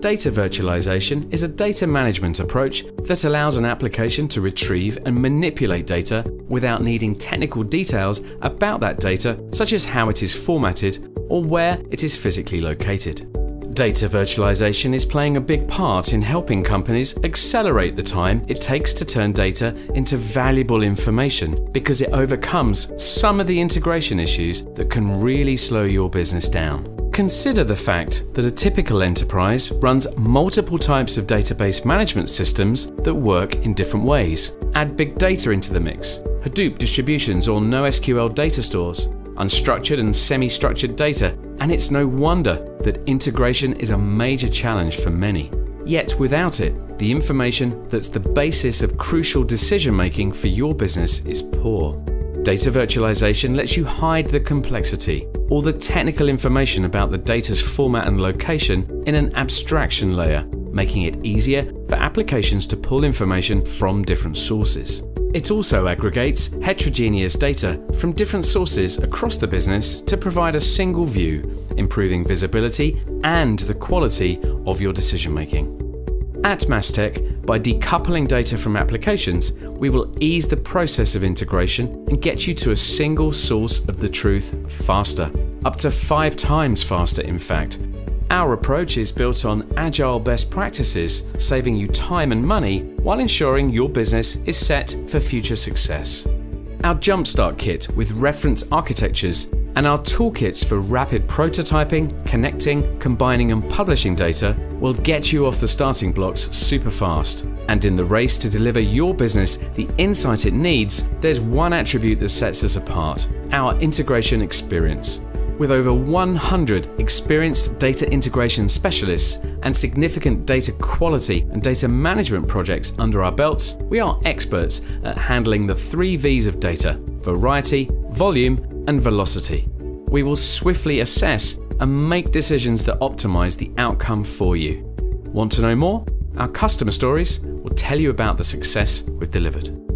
Data virtualization is a data management approach that allows an application to retrieve and manipulate data without needing technical details about that data, such as how it is formatted or where it is physically located. Data virtualization is playing a big part in helping companies accelerate the time it takes to turn data into valuable information because it overcomes some of the integration issues that can really slow your business down. Consider the fact that a typical enterprise runs multiple types of database management systems that work in different ways. Add big data into the mix, Hadoop distributions or NoSQL data stores, unstructured and semi structured data, and it's no wonder that integration is a major challenge for many. Yet without it, the information that's the basis of crucial decision making for your business is poor. Data virtualization lets you hide the complexity or the technical information about the data's format and location in an abstraction layer, making it easier for applications to pull information from different sources. It also aggregates heterogeneous data from different sources across the business to provide a single view, improving visibility and the quality of your decision making. At Mastek, by decoupling data from applications, we will ease the process of integration and get you to a single source of the truth faster. Up to five times faster, in fact. Our approach is built on agile best practices, saving you time and money while ensuring your business is set for future success. Our Jumpstart Kit with reference architectures and our toolkits for rapid prototyping, connecting, combining, and publishing data will get you off the starting blocks super fast. And in the race to deliver your business the insight it needs, there's one attribute that sets us apart our integration experience. With over 100 experienced data integration specialists and significant data quality and data management projects under our belts, we are experts at handling the three V's of data variety, volume, and velocity. We will swiftly assess and make decisions that optimize the outcome for you. Want to know more? Our customer stories will tell you about the success we've delivered.